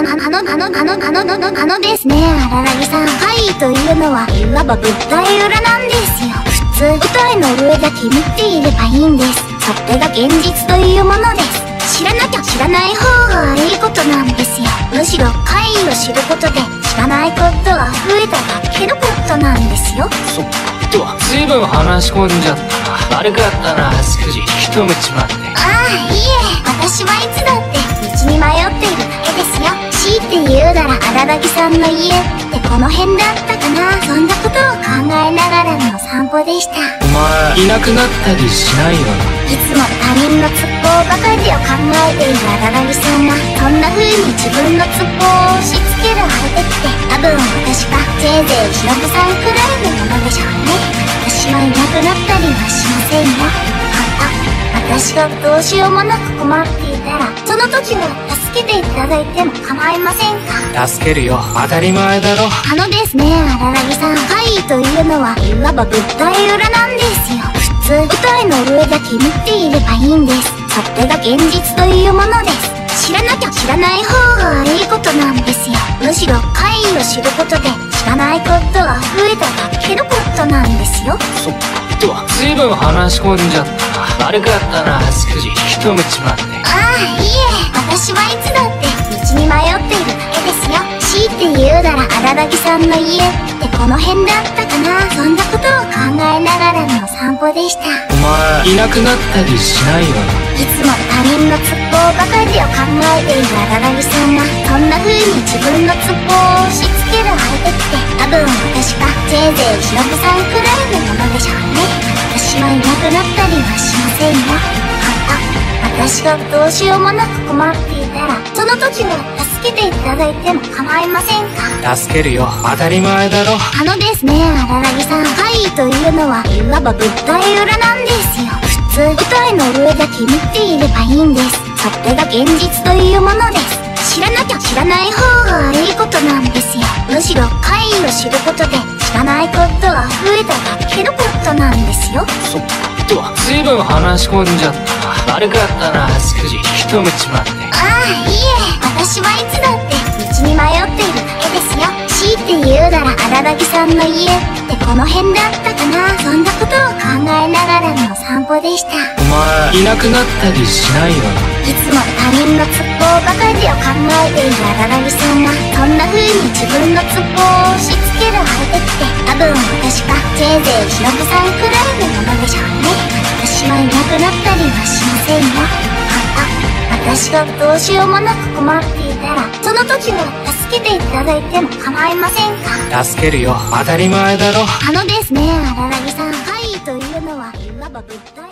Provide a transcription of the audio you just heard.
あの、あの、あの、あの、あの、あの、あのですね、荒らぎさん。怪異というのは、いわば物体裏なんですよ。普通、舞台の上だけ見ていればいいんです。それが現実というものです。知らなきゃ知らない方がいいことなんですよ。むしろ怪異を知ることで、知らないことが増えただけのことなんですよ。そっと、随分話し込んじゃった。悪かったな、し引き止めちまって。ああ、いえ、私はいつだってなら荒木さんの家ってこの辺だったかな？そんなことを考えながらの散歩でした。お前いなくなったりしないよないつも他人のツッコばかりを考えている荒木さんがそんな風に自分のツッコを押し付ける相手って多分私かせいぜい忍さんくらいのものでしょうね。私はいなくなったりはしませんよ。私がどうしようもなく困っていたらその時は助けていただいても構いませんか？助けるよ。当たり前だろ。あのですね荒木さん。怪異というのはいわば物体裏なんですよ。普通舞台の上だけ見ていればいいんです。それが現実というものです。知らなきゃ知らない方がいいことなんですよ。むしろ怪異を知ることで知らないことが増えただけのことなんですよ。そっと随分話し込んじゃった悪かったな少し引き止めちまって私はいつだって道に迷っているだけですよ。強いて言うなら荒木さんの家ってこの辺だ。ったかなそんなことを考えながらの散歩でした。お前いなくなったりしないよいつも他人のツッコばかりを考えている荒木さんがそんな風に自分のツッコを押し付ける相手って多分私か。せいぜい忍さんくらいのものでしょうね。私はいなくなったりはしませんよ私がどうしようもなく困っていたら、その時は助けていただいても構いませんか？助けるよ、当たり前だろ。あのですね、荒木さん。怪異というのは、いわば物体裏なんですよ。普通、舞台の上だけ見ていればいいんです。それが現実というものです。知らなきゃ知らない方がいいことなんですよ。むしろ怪異を知ることで、知らないことが増えただけのことなんですよ。そ随分話し込んじゃった。悪かったな少し引き止めちまって。ああいえ。私はいつだって道に迷っているだけですよ。強いて言うなら荒木さんの家ってこの辺だったかな。そんなことを考えながらの散歩でした。お前いなくなったりしないよいつも他人のツッコばかりを考えている荒木さんがそんな風に自分のツッコを押し付ける相手って多分私かせいぜい忍さんくらいのものでしょうね。私はいなくなったりはしませんよ。あ私がどうしようもなく困っていたらその時は助けていただいても構いませんか？助けるよ。当たり前だろ。あのですね荒木さん。怪異というのはいわば物体